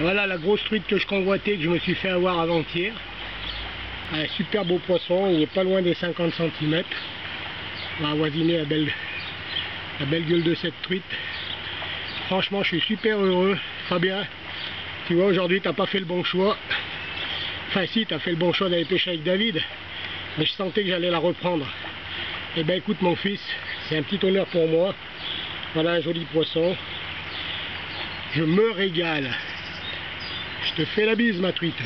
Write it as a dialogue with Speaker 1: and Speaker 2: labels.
Speaker 1: Voilà la grosse truite que je convoitais, que je me suis fait avoir avant-hier. Un super beau poisson, il est pas loin des 50 cm. On va avoisiner la belle, la belle gueule de cette truite. Franchement, je suis super heureux. Fabien, tu vois, aujourd'hui, tu n'as pas fait le bon choix. Enfin, si, tu as fait le bon choix d'aller pêcher avec David. Mais je sentais que j'allais la reprendre. Eh bien, écoute, mon fils, c'est un petit honneur pour moi. Voilà un joli poisson. Je me régale. Je te fais la bise, ma truite.